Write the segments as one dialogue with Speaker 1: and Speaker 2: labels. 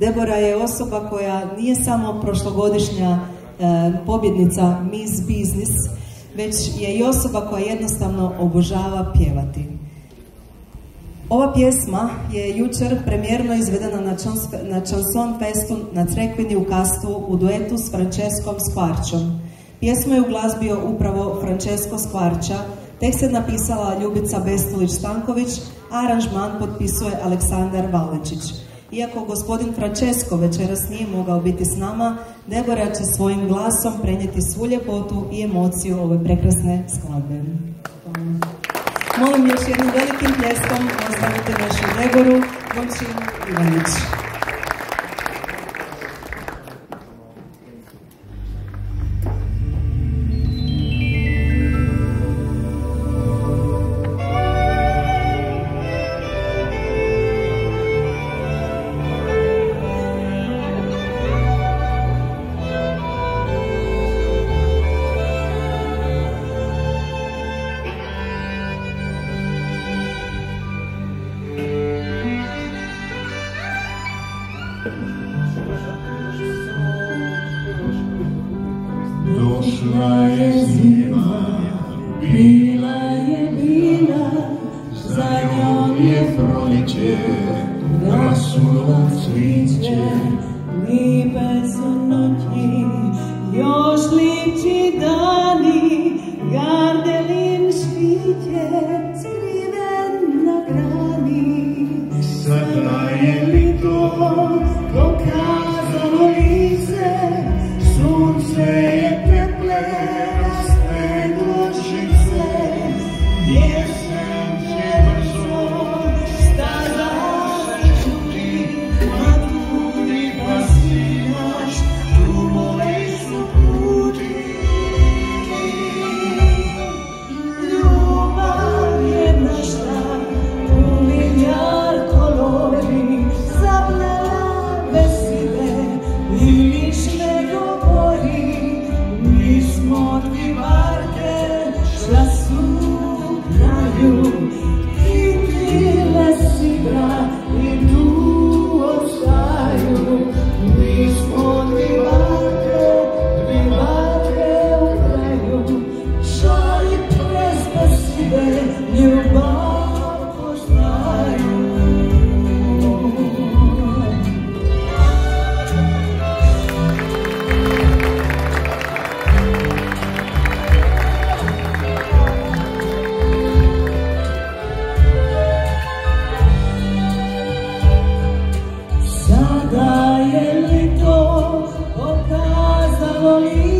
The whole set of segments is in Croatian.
Speaker 1: Debora je osoba koja nije samo prošlogodišnja e, pobjednica Miss Business, već je i osoba koja jednostavno obožava pjevati. Ova pjesma je jučer premjerno izvedena na, Chanson Festu na Crekvini u Kastu u duetu s Franceskom Skvarčom. Pjesmu je uglazbio upravo Francesco Skvarča, tek se napisala Ljubica Bestulić-Stanković, a aranžman potpisuje Aleksandar Valečić. Iako gospodin Francesco večeras nije mogao biti s nama, Debora će svojim glasom prenijeti svu ljepotu i emociju ove prekrasne skladbe. Molim još jednim velikim pljeskom ostavite našu Deboru Gončin Ivanić.
Speaker 2: Došla je zima, bila je bila, za njom je proliče, rasulo cviće.
Speaker 3: Lipe su noći, još liči dani,
Speaker 2: Sada je li to
Speaker 3: pokazalo li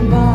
Speaker 3: your body.